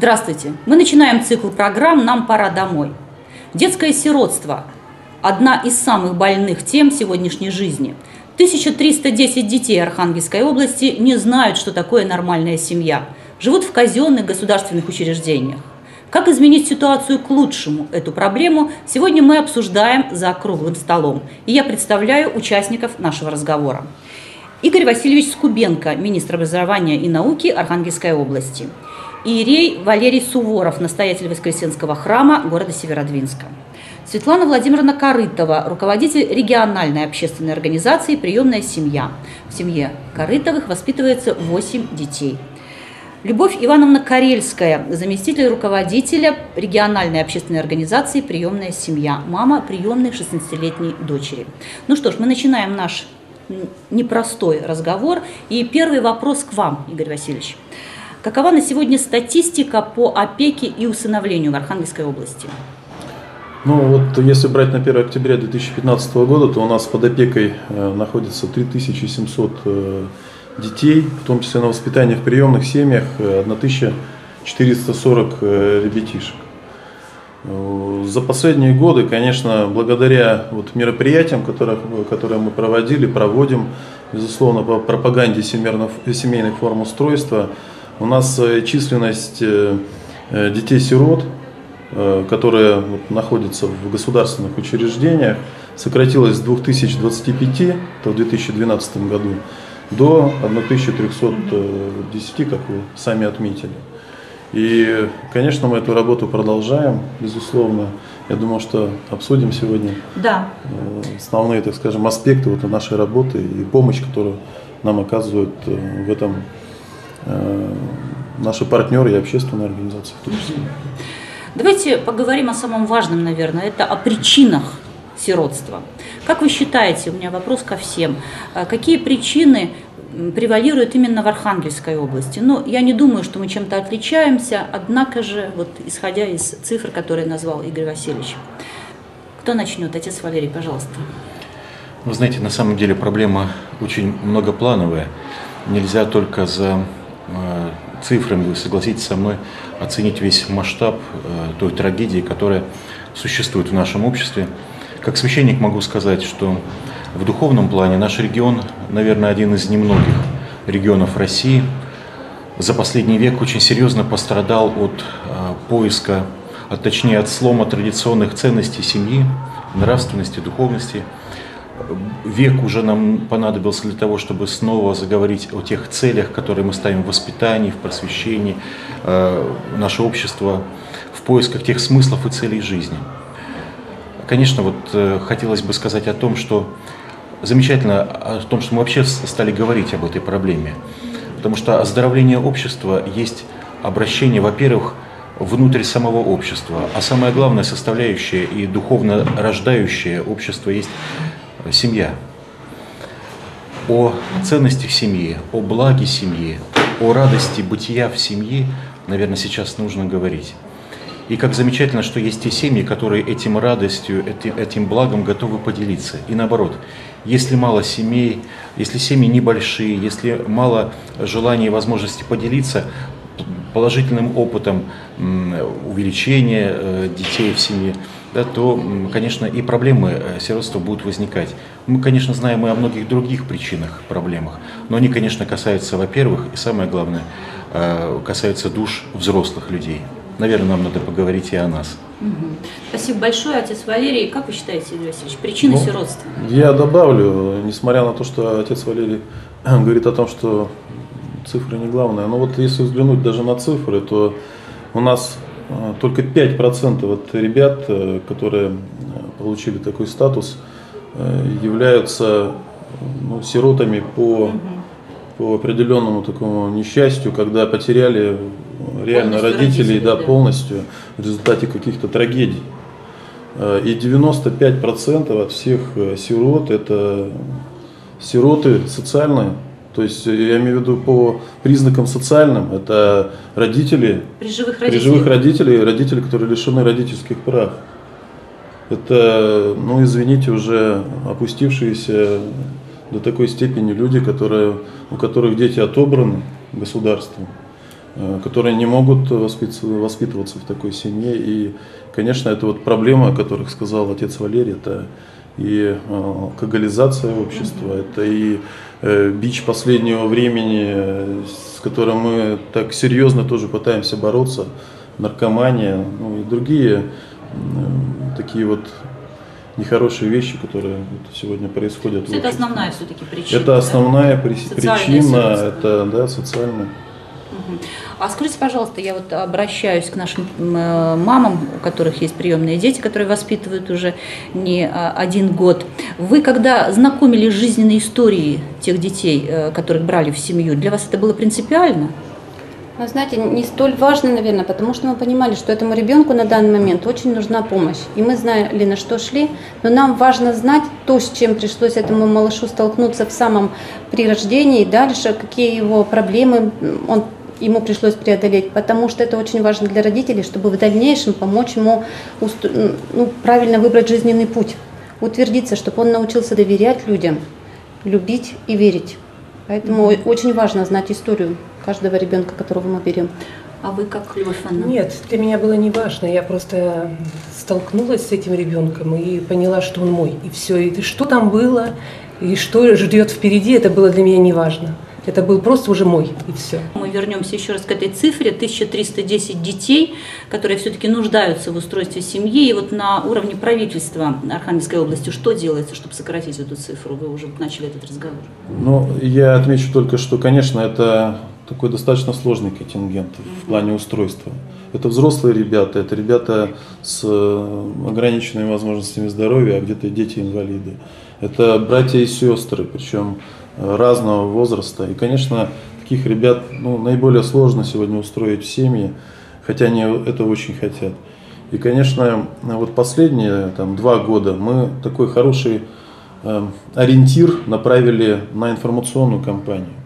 Здравствуйте! Мы начинаем цикл программ «Нам пора домой». Детское сиротство – одна из самых больных тем сегодняшней жизни. 1310 детей Архангельской области не знают, что такое нормальная семья. Живут в казенных государственных учреждениях. Как изменить ситуацию к лучшему? Эту проблему сегодня мы обсуждаем за круглым столом. И я представляю участников нашего разговора. Игорь Васильевич Скубенко, министр образования и науки Архангельской области – Иерей Валерий Суворов, настоятель Воскресенского храма города Северодвинска. Светлана Владимировна Корытова, руководитель региональной общественной организации «Приемная семья». В семье Корытовых воспитывается 8 детей. Любовь Ивановна Карельская, заместитель руководителя региональной общественной организации «Приемная семья», мама приемной 16-летней дочери. Ну что ж, мы начинаем наш непростой разговор. И первый вопрос к вам, Игорь Васильевич. Какова на сегодня статистика по опеке и усыновлению в Архангельской области? Ну вот если брать на 1 октября 2015 года, то у нас под опекой э, находится 3700 э, детей, в том числе на воспитании в приемных семьях 1440 э, ребятишек. За последние годы, конечно, благодаря вот мероприятиям, которые, которые мы проводили, проводим, безусловно, по пропаганде семейных форм устройства, у нас э, численность э, э, детей-сирот, которые находятся в государственных учреждениях, сократилась с 2025, это в 2012 году, до 1310, как вы сами отметили. И, конечно, мы эту работу продолжаем, безусловно. Я думаю, что обсудим сегодня да. основные, так скажем, аспекты вот нашей работы и помощь, которую нам оказывают в этом наши партнеры и общественные организации в том числе. Давайте поговорим о самом важном, наверное, это о причинах сиротства. Как вы считаете, у меня вопрос ко всем, э, какие причины превалируют именно в Архангельской области? Ну, я не думаю, что мы чем-то отличаемся, однако же, вот исходя из цифр, которые назвал Игорь Васильевич. Кто начнет? Отец Валерий, пожалуйста. Вы знаете, на самом деле проблема очень многоплановая. Нельзя только за Э, цифрами, вы согласитесь со мной, оценить весь масштаб э, той трагедии, которая существует в нашем обществе. Как священник могу сказать, что в духовном плане наш регион, наверное, один из немногих регионов России, за последний век очень серьезно пострадал от э, поиска, а точнее от слома традиционных ценностей семьи, нравственности, духовности – век уже нам понадобился для того, чтобы снова заговорить о тех целях, которые мы ставим в воспитании, в просвещении, э, наше общество в поисках тех смыслов и целей жизни. Конечно, вот э, хотелось бы сказать о том, что замечательно о том, что мы вообще стали говорить об этой проблеме. Потому что оздоровление общества есть обращение, во-первых, внутрь самого общества, а самая главная составляющая и духовно рождающее общество есть семья, о ценностях семьи, о благе семьи, о радости бытия в семье, наверное, сейчас нужно говорить. И как замечательно, что есть те семьи, которые этим радостью, этим, благом готовы поделиться. И наоборот, если мало семей, если семьи небольшие, если мало желания и возможности поделиться положительным опытом увеличения э, детей в семье, да, то, конечно, и проблемы э, сиротства будут возникать. Мы, конечно, знаем и о многих других причинах, проблемах, но они, конечно, касаются, во-первых, и самое главное, э, касаются душ взрослых людей. Наверное, нам надо поговорить и о нас. Спасибо большое, отец Валерий. Как вы считаете, Игорь Васильевич, причины ну, сиротства? Я добавлю, несмотря на то, что отец Валерий говорит о том, что цифры не главное, но вот если взглянуть даже на цифры, то у нас только 5% вот ребят, э, которые э, получили такой статус, э, являются ну, сиротами по, по определенному такому несчастью, когда потеряли реально полностью родителей, родителей да, да, полностью в результате каких-то трагедий. И 95% от всех сирот это сироты социальные, то есть э, я имею в виду по признакам социальным, это родители, при живых родителей, живых родителей, родители, которые лишены родительских прав. Это, ну извините, уже опустившиеся до такой степени люди, которые, у которых дети отобраны государством. э, которые не могут воспитываться в такой семье. И, конечно, это вот проблема, о которых сказал отец Валерий, это и алкоголизация общества, это и бич последнего времени, с которым мы так серьезно тоже пытаемся бороться, наркомания, ну и другие такие вот нехорошие вещи, которые вот сегодня происходят. Это основная все-таки причина. Это основная да? причина, это да, социальная. А скажите, пожалуйста, я вот обращаюсь к нашим э, мамам, у которых есть приемные дети, которые воспитывают уже не а, один год. Вы, когда знакомили жизненные истории тех детей, э, которых брали в семью, для вас это было принципиально? Вы знаете, не столь важно, наверное, потому что мы понимали, что этому ребенку на данный момент очень нужна помощь. И мы знали, на что шли, но нам важно знать то, с чем пришлось этому малышу столкнуться в самом при рождении, и дальше, какие его проблемы он ему пришлось преодолеть, потому что это очень важно для родителей, чтобы в дальнейшем помочь ему ну, правильно выбрать жизненный путь, утвердиться, чтобы он научился доверять людям, любить и верить. Поэтому mm-hmm. очень важно знать историю каждого ребенка, которого мы берем. А вы как, Любовь Ивановна? Нет, для меня было не важно. Я просто столкнулась с этим ребенком и поняла, что он мой. И все. И что там было, и что ждет впереди, это было для меня не важно. Это был просто уже мой, и все. Мы вернемся еще раз к этой цифре. 1310 детей, которые все-таки нуждаются в устройстве семьи. И вот на уровне правительства Архангельской области что делается, чтобы сократить эту цифру? Вы уже начали этот разговор. Ну, я отмечу только, что, конечно, это такой достаточно сложный контингент в плане устройства. Это взрослые ребята, это ребята с э, ограниченными возможностями здоровья, а где-то дети-инвалиды. Это братья и сестры, причем разного возраста. И, конечно, таких ребят ну, наиболее сложно сегодня устроить в семьи, хотя они этого очень хотят. И, конечно, вот последние там, два года мы такой хороший э, ориентир направили на информационную кампанию.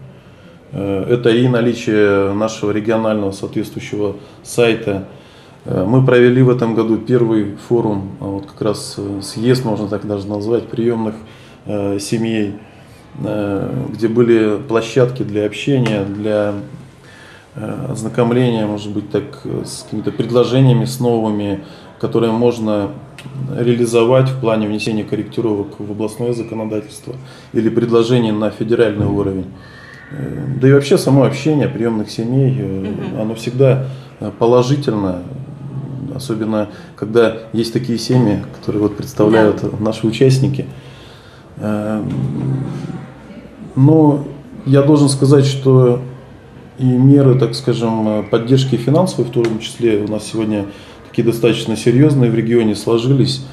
Э, это и наличие нашего регионального соответствующего сайта. Э, мы провели в этом году первый форум, а вот как раз э, съезд, можно так даже назвать, приемных семей, где были площадки для общения, для ознакомления, может быть, так, с какими-то предложениями, с новыми, которые можно реализовать в плане внесения корректировок в областное законодательство или предложений на федеральный уровень. Э, да и вообще само общение приемных семей, оно всегда э, положительно, особенно когда есть такие семьи, которые вот представляют да. наши участники. Но я должен сказать, что и меры, так скажем, поддержки финансовой, в том числе у нас сегодня такие достаточно серьезные в регионе сложились.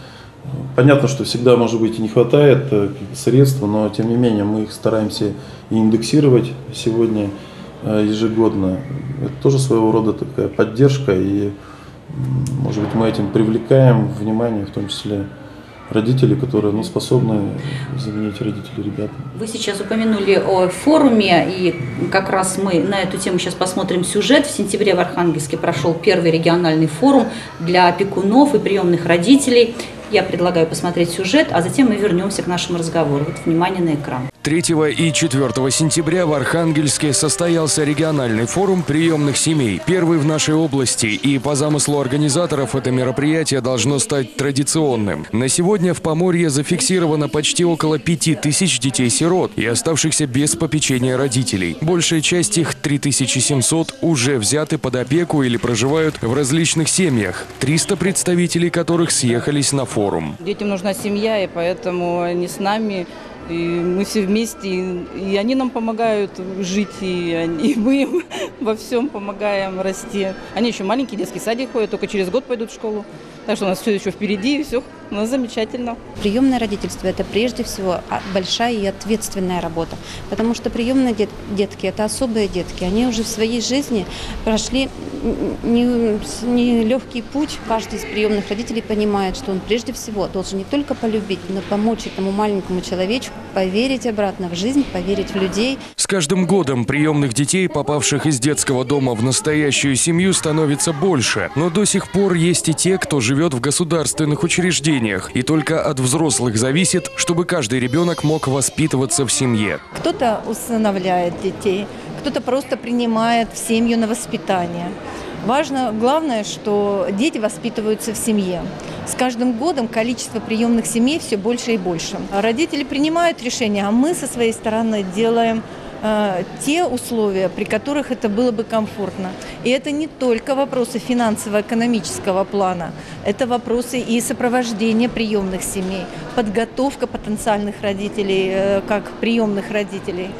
Понятно, что всегда, может быть, и не хватает э, средств, но тем не менее мы их стараемся индексировать сегодня э, ежегодно. Это тоже своего рода такая поддержка, и, может быть, мы этим привлекаем внимание, в том числе родителей, которые ну, способны заменить родителей ребят. Вы сейчас упомянули о форуме, и как раз мы на эту тему сейчас посмотрим сюжет. В сентябре в Архангельске прошел первый региональный форум для опекунов и приемных родителей. Я предлагаю посмотреть сюжет, а затем мы вернемся к нашему разговору. Вот внимание на экран. 3 и 4 сентября в Архангельске состоялся региональный форум приемных семей, первый в нашей области, и по замыслу организаторов это мероприятие должно стать традиционным. На сегодня в Поморье зафиксировано почти около 5000 детей-сирот и оставшихся без попечения родителей. Большая часть их, 3700, уже взяты под опеку или проживают в различных семьях, 300 представителей которых съехались на форум. Детям нужна семья, и поэтому они с нами и мы все вместе, и, они нам помогают жить, и, они, и мы им во всем помогаем расти. Они еще маленький детский садик ходят, только через год пойдут в школу. Так что у нас все еще впереди, и все у нас замечательно. Приемное родительство – это прежде всего большая и ответственная работа, потому что приемные дет детки – это особые детки. Они уже в своей жизни прошли нелегкий не путь. Каждый из приемных родителей понимает, что он прежде всего должен не только полюбить, но помочь этому маленькому человечку поверить обратно в жизнь, поверить в людей. С каждым годом приемных детей, попавших из детского дома в настоящую семью, становится больше. Но до сих пор есть и те, кто живет в государственных учреждениях. И только от взрослых зависит, чтобы каждый ребенок мог воспитываться в семье. Кто-то усыновляет детей, кто-то просто принимает в семью на воспитание. Важно, главное, что дети воспитываются в семье. С каждым годом количество приемных семей все больше и больше. Родители принимают решения, а мы со своей стороны делаем э, те условия, при которых это было бы комфортно. И это не только вопросы финансово-экономического плана, это вопросы и сопровождения приемных семей, подготовка потенциальных родителей, э, как приемных родителей,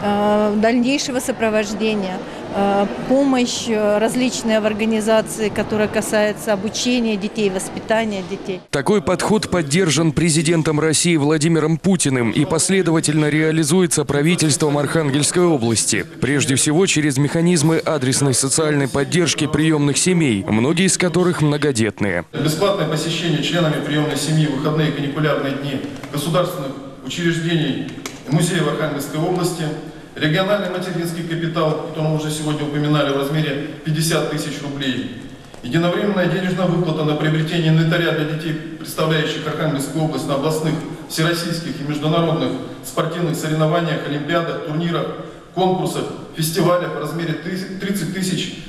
дальнейшего сопровождения – Э, помощь э, различная в организации, которая касается обучения детей, воспитания детей. Такой подход поддержан президентом России Владимиром Путиным и последовательно реализуется правительством Архангельской области. Прежде всего через механизмы адресной социальной поддержки приемных семей, многие из которых многодетные. Бесплатное посещение членами приемной семьи в выходные и каникулярные дни государственных учреждений музеев Архангельской области – Региональный материнский капитал, который мы уже сегодня упоминали, в размере 50 тысяч рублей. Единовременная денежная выплата на приобретение инвентаря для детей, представляющих Архангельскую область на областных, всероссийских и международных спортивных соревнованиях, олимпиадах, турнирах, конкурсах, фестивалях в размере 30 тысяч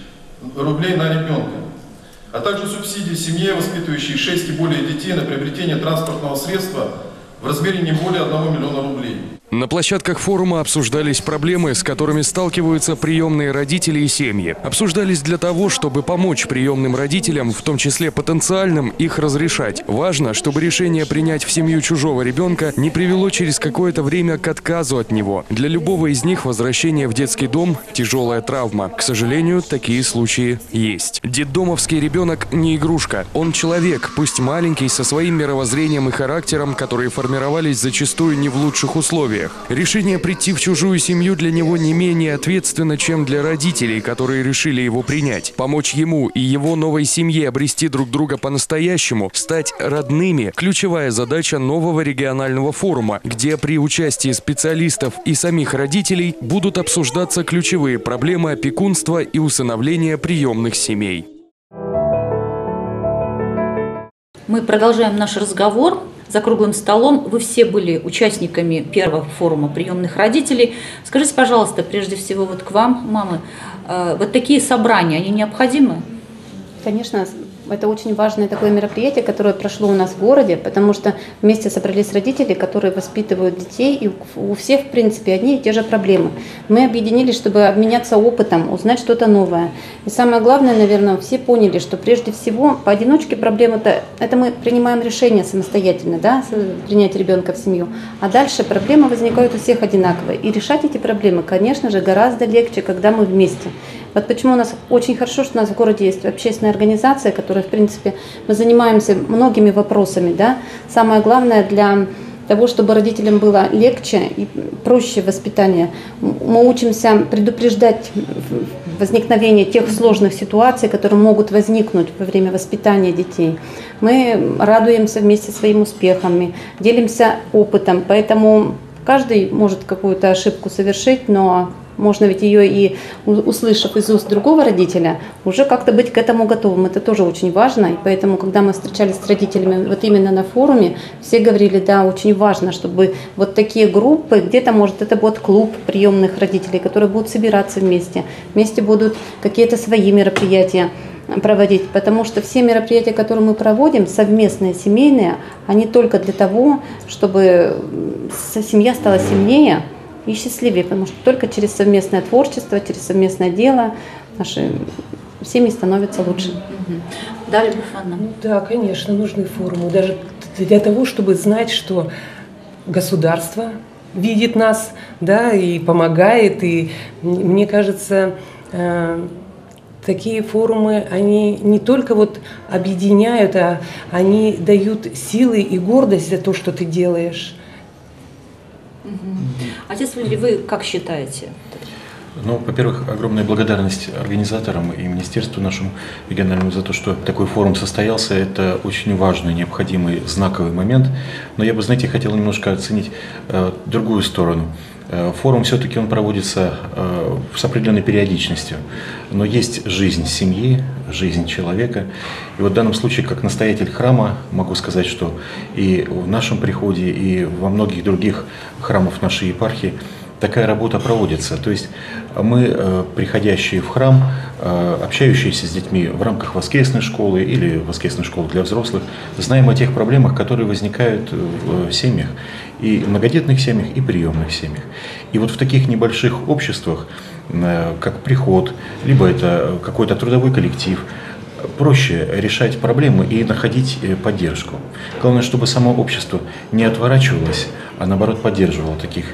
рублей на ребенка. А также субсидии семье, воспитывающей 6 и более детей на приобретение транспортного средства в размере не более 1 миллиона рублей. На площадках форума обсуждались проблемы, с которыми сталкиваются приемные родители и семьи. Обсуждались для того, чтобы помочь приемным родителям, в том числе потенциальным, их разрешать. Важно, чтобы решение принять в семью чужого ребенка не привело через какое-то время к отказу от него. Для любого из них возвращение в детский дом – тяжелая травма. К сожалению, такие случаи есть. Детдомовский ребенок не игрушка. Он человек, пусть маленький, со своим мировоззрением и характером, которые формировались зачастую не в лучших условиях условиях. Решение прийти в чужую семью для него не менее ответственно, чем для родителей, которые решили его принять. Помочь ему и его новой семье обрести друг друга по-настоящему, стать родными – ключевая задача нового регионального форума, где при участии специалистов и самих родителей будут обсуждаться ключевые проблемы опекунства и усыновления приемных семей. Мы продолжаем наш разговор за круглым столом. Вы все были участниками первого форума приемных родителей. Скажите, пожалуйста, прежде всего вот к вам, мамы, э, вот такие собрания, они необходимы? Конечно, это очень важное такое мероприятие, которое прошло у нас в городе, потому что вместе собрались родители, которые воспитывают детей, и у всех, в принципе, одни и те же проблемы. Мы объединились, чтобы обменяться опытом, узнать что-то новое. И самое главное, наверное, все поняли, что прежде всего поодиночке проблемы-то, это мы принимаем решение самостоятельно, да, принять ребенка в семью. А дальше проблемы возникают у всех одинаковые. И решать эти проблемы, конечно же, гораздо легче, когда мы вместе. Вот почему у нас очень хорошо, что у нас в городе есть общественная организация, которая, в принципе, мы занимаемся многими вопросами. Да? Самое главное для того, чтобы родителям было легче и проще воспитание. Мы учимся предупреждать возникновение тех сложных ситуаций, которые могут возникнуть во время воспитания детей. Мы радуемся вместе своими успехами, делимся опытом, поэтому каждый может какую-то ошибку совершить, но можно ведь ее и услышав из уст другого родителя, уже как-то быть к этому готовым. Это тоже очень важно. И поэтому, когда мы встречались с родителями вот именно на форуме, все говорили, да, очень важно, чтобы вот такие группы, где-то, может, это будет клуб приемных родителей, которые будут собираться вместе, вместе будут какие-то свои мероприятия проводить, потому что все мероприятия, которые мы проводим, совместные, семейные, они только для того, чтобы семья стала сильнее, и счастливее, потому что только через совместное творчество, через совместное дело наши семьи становятся лучше. Да, Любовь Ну, да, конечно, нужны форумы. Даже для того, чтобы знать, что государство видит нас, да, и помогает. И мне кажется, э, такие форумы, они не только вот объединяют, а они дают силы и гордость за то, что ты делаешь. Отец Валерий, вы как считаете? Ну, во-первых, огромная благодарность организаторам и министерству нашему региональному за то, что такой форум состоялся. Это очень важный, необходимый, знаковый момент. Но я бы, знаете, хотел немножко оценить э, другую сторону. Э, форум все-таки он проводится э, с определенной периодичностью, но есть жизнь семьи, жизнь человека. И вот в данном случае, как настоятель храма, могу сказать, что и в нашем приходе, и во многих других храмах нашей епархии такая работа проводится. То есть мы, э, приходящие в храм, э, общающиеся с детьми в рамках воскресной школы или воскресной школы для взрослых, знаем о тех проблемах, которые возникают в семьях, и многодетных семьях, и приемных семьях. И вот в таких небольших обществах, э, как приход, либо это какой-то трудовой коллектив, проще решать проблемы и находить поддержку. Главное, чтобы само общество не отворачивалось, а наоборот поддерживало таких,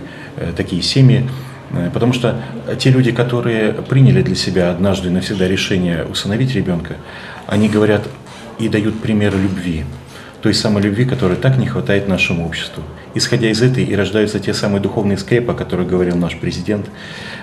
такие семьи, Э, потому что те люди, которые приняли для себя однажды навсегда решение усыновить ребенка, они говорят и дают пример любви, той самой любви, которой так не хватает нашему обществу. Исходя из этой и рождаются те самые духовные скрепы, о которых говорил наш президент,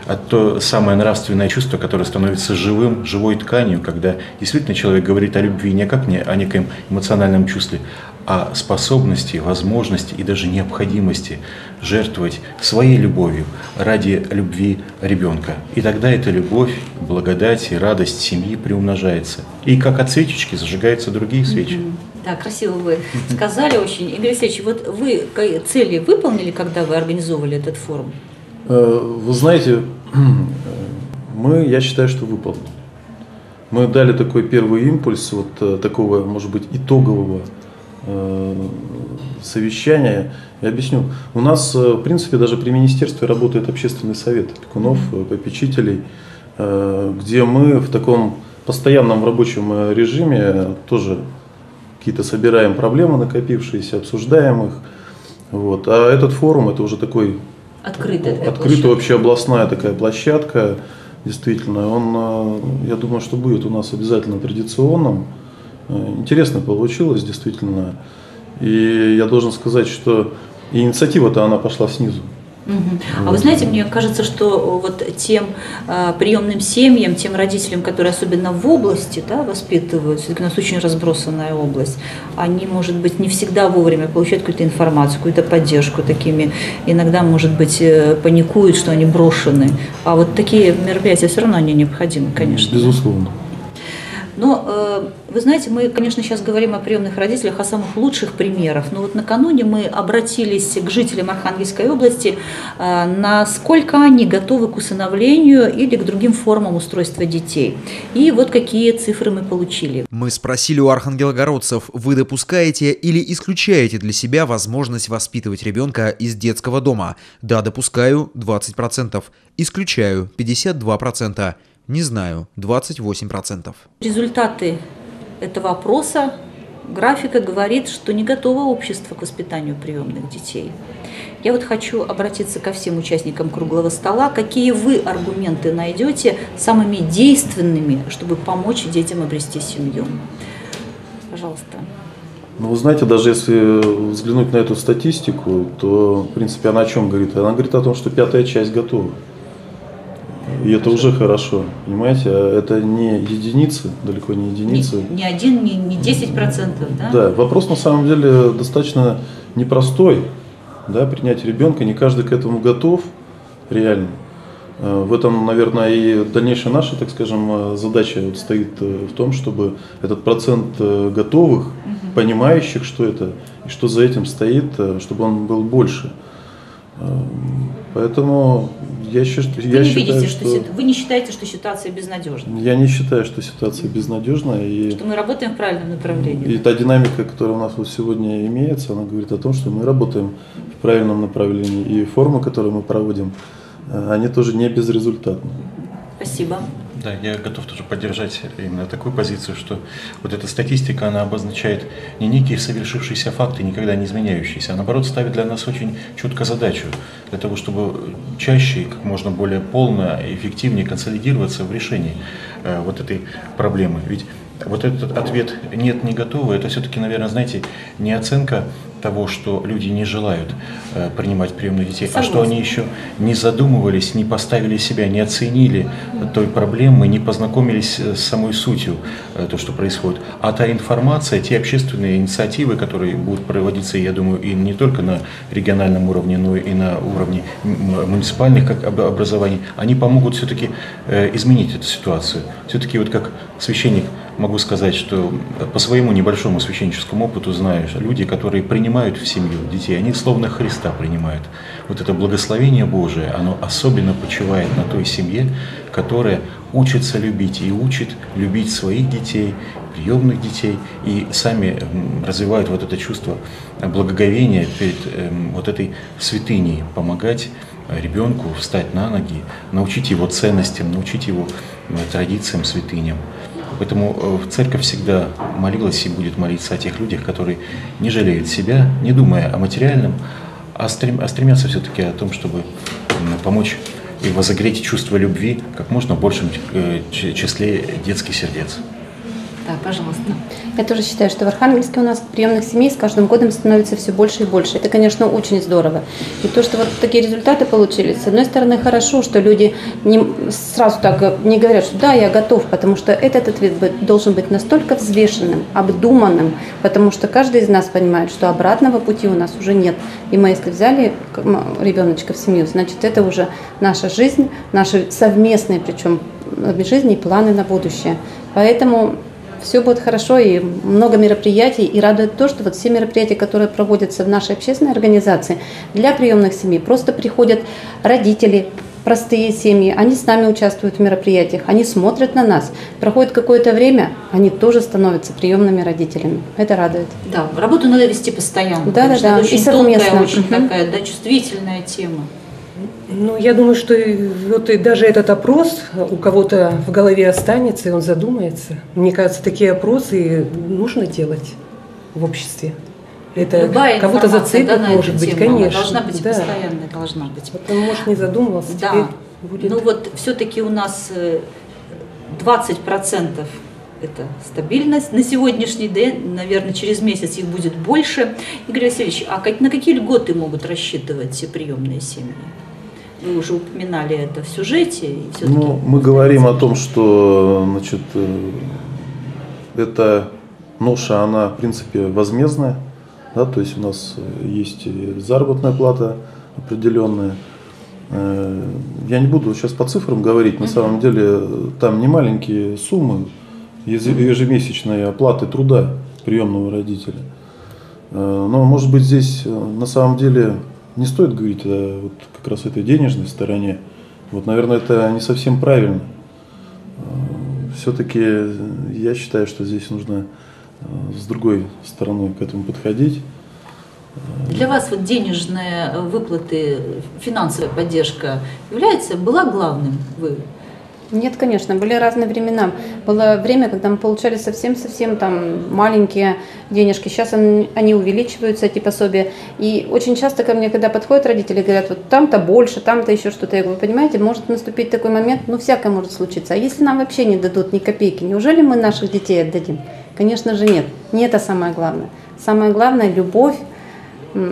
а то самое нравственное чувство, которое становится живым, живой тканью, когда действительно человек говорит о любви не как не о некоем эмоциональном чувстве, а способности, возможности и даже необходимости жертвовать своей любовью ради любви ребенка. И тогда эта любовь, благодать и радость семьи приумножается. И как от свечечки зажигаются другие свечи. Да, красиво вы сказали очень. Игорь Алексеевич, вот вы цели выполнили, когда вы организовывали этот форум? Э, вы знаете, мы, я считаю, что выполнили. Мы дали такой первый импульс вот э, такого, может быть, итогового совещания. Я объясню. У нас, э, в принципе, даже при министерстве работает общественный совет опекунов, э, попечителей, где мы в таком постоянном рабочем режиме тоже какие-то собираем проблемы накопившиеся, обсуждаем их. Вот. А этот форум это уже такой открытая, открытая вообще областная такая площадка. Действительно, он, я думаю, что будет у нас обязательно традиционным. Э, интересно получилось, действительно. И я должен сказать, что инициатива-то она пошла снизу. А вы знаете, мне кажется, что вот тем э, приемным семьям, тем родителям, которые особенно в области да, воспитывают, все-таки у нас очень разбросанная область, они, может быть, не всегда вовремя получают какую-то информацию, какую-то поддержку такими, иногда, может быть, э, паникуют, что они брошены. А вот такие мероприятия все равно они необходимы, конечно. Безусловно. Но, э, вы знаете, мы, конечно, сейчас говорим о приемных родителях, о самых лучших примерах. Но вот накануне мы обратились к жителям Архангельской области, э, насколько они готовы к усыновлению или к другим формам устройства детей. И вот какие цифры мы получили. Мы спросили у архангелогородцев, вы допускаете или исключаете для себя возможность воспитывать ребенка из детского дома? Да, допускаю, 20%. Исключаю, 52%. Не знаю, 28%. Результаты этого опроса графика говорит, что не готово общество к воспитанию приемных детей. Я вот хочу обратиться ко всем участникам круглого стола. Какие вы аргументы найдете самыми действенными, чтобы помочь детям обрести семью? Пожалуйста. Ну, вы знаете, даже если взглянуть на эту статистику, то, в принципе, она о чем говорит? Она говорит о том, что пятая часть готова. И это уже хорошо, понимаете? А это не единицы, далеко не единицы. Не, не один, не, не 10 процентов, да? Да, вопрос на самом деле достаточно непростой. Да, принять ребенка, не каждый к этому готов, реально. А, в этом, наверное, и дальнейшая наша, так скажем, задача вот стоит э, в том, чтобы этот процент э, готовых, угу. понимающих, что это и что за этим стоит, э, чтобы он был больше. Поэтому я, считаю, вы, не считаю, видите, что, что вы не считаете, что ситуация безнадежна? Я не считаю, что ситуация безнадежна. И, что мы работаем в правильном направлении. И та динамика, которая у нас вот сегодня имеется, она говорит о том, что мы работаем в правильном направлении. И формы, которые мы проводим, э, они тоже не безрезультатны. Спасибо. Да, я готов тоже поддержать именно такую позицию, что вот эта статистика, она обозначает не некие совершившиеся факты, никогда не изменяющиеся, а наоборот ставит для нас очень четко задачу, для того, чтобы чаще и как можно более полно и эффективнее консолидироваться в решении э, вот этой проблемы. Ведь вот этот ответ «нет, не готовы» – это все-таки, наверное, знаете, не оценка того, что люди не желают э, принимать приемных детей, Согласна. а что они еще не задумывались, не поставили себя, не оценили той проблемы, не познакомились с самой сутью э, то, что происходит. А та информация, те общественные инициативы, которые будут проводиться, я думаю, и не только на региональном уровне, но и на уровне муниципальных как образований, они помогут все-таки э, изменить эту ситуацию. Все-таки вот как священник могу сказать, что по своему небольшому священническому опыту знаю, люди, которые принимают в семью детей, они словно Христа принимают. Вот это благословение Божие, оно особенно почивает на той семье, которая учится любить и учит любить своих детей, приемных детей, и сами развивают вот это чувство благоговения перед эм, вот этой святыней, помогать ребенку встать на ноги, научить его ценностям, научить его э, традициям, святыням. Поэтому э, церковь всегда молилась и будет молиться о тех людях, которые не жалеют себя, не думая о материальном, а, стрем, а стремятся все-таки о том, чтобы помочь и возогреть чувство любви как можно большем э, числе детских сердец. Да, пожалуйста. Я тоже считаю, что в Архангельске у нас приемных семей с каждым годом становится все больше и больше. Это, конечно, очень здорово. И то, что вот такие результаты получились, с одной стороны, хорошо, что люди не, сразу так не говорят, что да, я готов, потому что этот ответ должен быть настолько взвешенным, обдуманным, потому что каждый из нас понимает, что обратного пути у нас уже нет. И мы, если взяли ребеночка в семью, значит, это уже наша жизнь, наши совместные, причем жизни и планы на будущее. Поэтому все будет хорошо и много мероприятий. И радует то, что вот все мероприятия, которые проводятся в нашей общественной организации для приемных семей, просто приходят родители, простые семьи, они с нами участвуют в мероприятиях, они смотрят на нас. Проходит какое-то время, они тоже становятся приемными родителями. Это радует. Да, работу надо вести постоянно. Да, конечно. да, да. Это очень и тонкая, очень угу. такая, да, чувствительная тема. Ну, я думаю, что вот и даже этот опрос у кого-то в голове останется, и он задумается. Мне кажется, такие опросы нужно делать в обществе. Это кого-то зацепит, да, может быть, тему, конечно. должна быть да. постоянная, должна быть. Вот он, может, не задумывался, да. будет... Ну вот все-таки у нас 20% э, это стабильность на сегодняшний день, наверное, через месяц их будет больше. Игорь Васильевич, а на какие льготы могут рассчитывать все приемные семьи? Вы уже упоминали это в сюжете. ну, мы говорим о том, что значит, э, эта ноша, она, в принципе, возмездная. Да, то есть у нас э, есть заработная плата определенная. Э, я не буду сейчас по цифрам говорить, на самом деле там не маленькие суммы ежемесячной оплаты труда приемного родителя. Но, может быть, здесь на самом деле не стоит говорить о вот как раз этой денежной стороне. Вот, наверное, это не совсем правильно. Э, Все-таки я считаю, что здесь нужно э, с другой стороны к этому подходить. Для вас вот денежные выплаты, финансовая поддержка является, была главным? Вы нет, конечно, были разные времена. Было время, когда мы получали совсем-совсем там маленькие денежки. Сейчас они увеличиваются, эти пособия. И очень часто ко мне, когда подходят родители, говорят, вот там-то больше, там-то еще что-то. Я говорю, понимаете, может наступить такой момент, ну всякое может случиться. А если нам вообще не дадут ни копейки, неужели мы наших детей отдадим? Конечно же нет. Не это самое главное. Самое главное – любовь,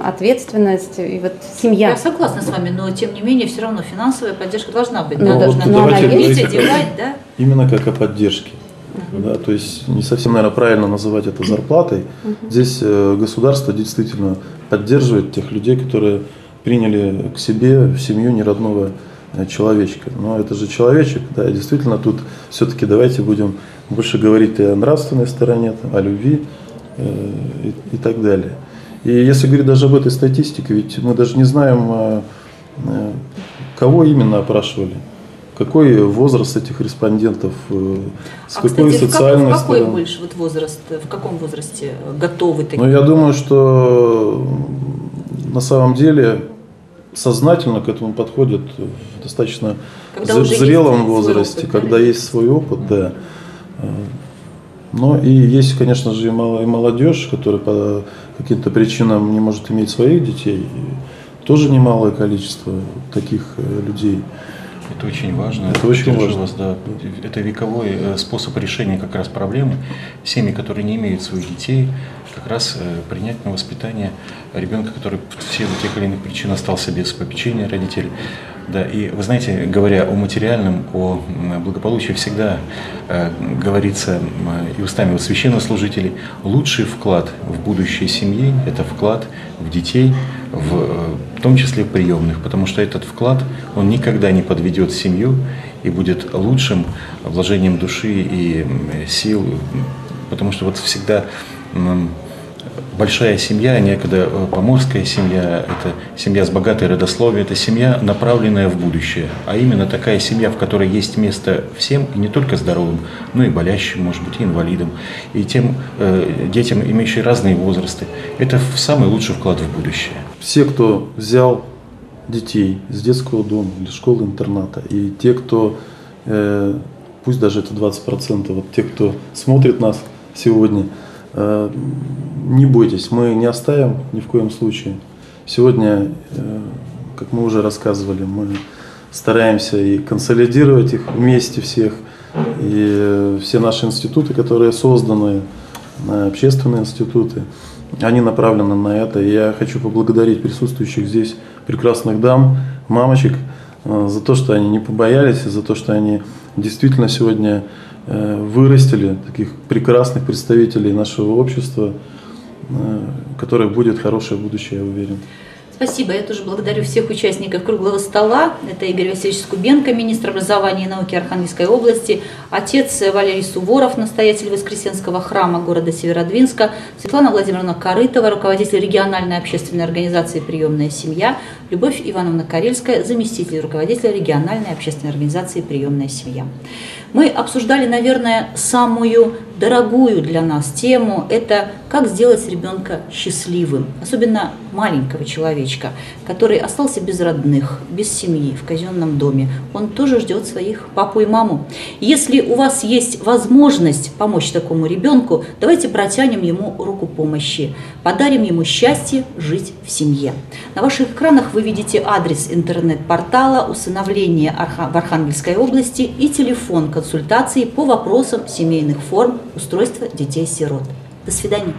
ответственность и вот семья. Я согласна с вами, но тем не менее все равно финансовая поддержка должна быть. Ну, да, должна ну, она есть, одевать, да? Именно как о поддержке. Uh-huh. Да, то есть не совсем, наверное, правильно называть это зарплатой. Uh-huh. Здесь э, государство действительно поддерживает тех людей, которые приняли к себе в семью неродного э, человечка. Но это же человечек, да, и действительно тут все-таки давайте будем больше говорить и о нравственной стороне, о любви э, и, и так далее. И если говорить даже об этой статистике, ведь мы даже не знаем, а, а, кого именно опрашивали. Какой возраст этих респондентов, э, с а, какой кстати, социальной в какой, в какой больше вот возраст, в каком возрасте готовы такие? Ну, я думаю, что на самом деле сознательно к этому подходят в достаточно когда в зрелом возрасте, опыт, когда есть свой опыт, да. Но и есть, конечно же, и молодежь, которая каким-то причинам не может иметь своих детей. Тоже немалое количество таких э, людей. Это очень важно. Это очень важно. Вас, да. Это вековой э, способ решения как раз проблемы. Семьи, которые не имеют своих детей, как раз э, принять на воспитание ребенка, который в силу тех или иных причин остался без попечения родителей. Да, и вы знаете, говоря о материальном, о благополучии, всегда э, говорится э, и устами вот священнослужителей, лучший вклад в будущее семьи – это вклад в детей, в, э, в том числе приемных, потому что этот вклад, он никогда не подведет семью и будет лучшим вложением души и сил, потому что вот всегда большая семья, некогда э, поморская семья, это семья с богатой родословием, это семья, направленная в будущее. А именно такая семья, в которой есть место всем, и не только здоровым, но и болящим, может быть, и инвалидам, и тем э, детям, имеющим разные возрасты. Это самый лучший вклад в будущее. Все, кто взял детей из детского дома или школы-интерната, и те, кто, э, пусть даже это 20%, вот те, кто смотрит нас сегодня – не бойтесь, мы не оставим ни в коем случае. Сегодня, э, как мы уже рассказывали, мы стараемся и консолидировать их вместе всех. И все наши институты, которые созданы, общественные институты, они направлены на это. И я хочу поблагодарить присутствующих здесь прекрасных дам, мамочек, э, за то, что они не побоялись, за то, что они действительно сегодня Э, вырастили таких прекрасных представителей нашего общества, э, которых будет хорошее будущее, я уверен. Спасибо. Я тоже благодарю всех участников круглого стола. Это Игорь Васильевич Скубенко, министр образования и науки Архангельской области, отец Валерий Суворов, настоятель Воскресенского храма города Северодвинска, Светлана Владимировна Корытова, руководитель региональной общественной организации «Приемная семья», Любовь Ивановна Карельская, заместитель руководителя региональной общественной организации «Приемная семья». Мы обсуждали, наверное, самую дорогую для нас тему – это как сделать ребенка счастливым, особенно маленького человечка, который остался без родных, без семьи, в казенном доме. Он тоже ждет своих папу и маму. Если у вас есть возможность помочь такому ребенку, давайте протянем ему руку помощи, подарим ему счастье жить в семье. На ваших экранах вы видите адрес интернет-портала усыновления в Архангельской области и телефон консультации по вопросам семейных форм устройства детей-сирот. До свидания.